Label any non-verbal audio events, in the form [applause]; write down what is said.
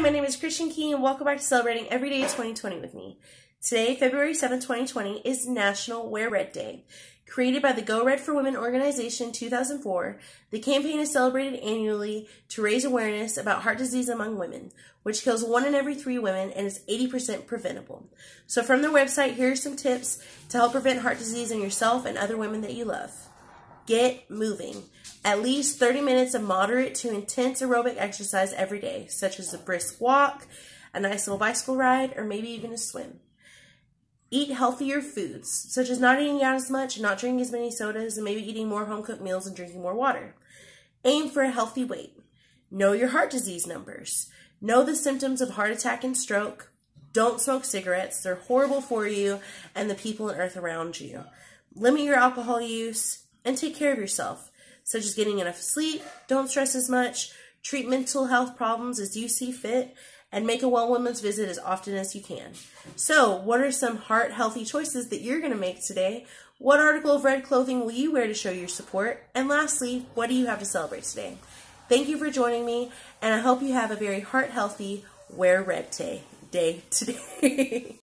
my name is Christian Key, and welcome back to Celebrating Everyday 2020 with me. Today, February 7, 2020, is National Wear Red Day. Created by the Go Red for Women organization in 2004, the campaign is celebrated annually to raise awareness about heart disease among women, which kills one in every three women and is 80% preventable. So, from their website, here are some tips to help prevent heart disease in yourself and other women that you love. Get moving. At least 30 minutes of moderate to intense aerobic exercise every day, such as a brisk walk, a nice little bicycle ride, or maybe even a swim. Eat healthier foods, such as not eating out as much, not drinking as many sodas, and maybe eating more home cooked meals and drinking more water. Aim for a healthy weight. Know your heart disease numbers. Know the symptoms of heart attack and stroke. Don't smoke cigarettes. They're horrible for you and the people on earth around you. Limit your alcohol use and take care of yourself, such as getting enough sleep, don't stress as much, treat mental health problems as you see fit, and make a well woman's visit as often as you can. So, what are some heart healthy choices that you're going to make today? What article of red clothing will you wear to show your support? And lastly, what do you have to celebrate today? Thank you for joining me, and I hope you have a very heart healthy Wear Red Day, day today. [laughs]